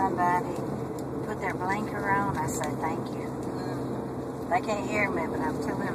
somebody put their blinker on, I say thank you. They can't hear me, but I'm telling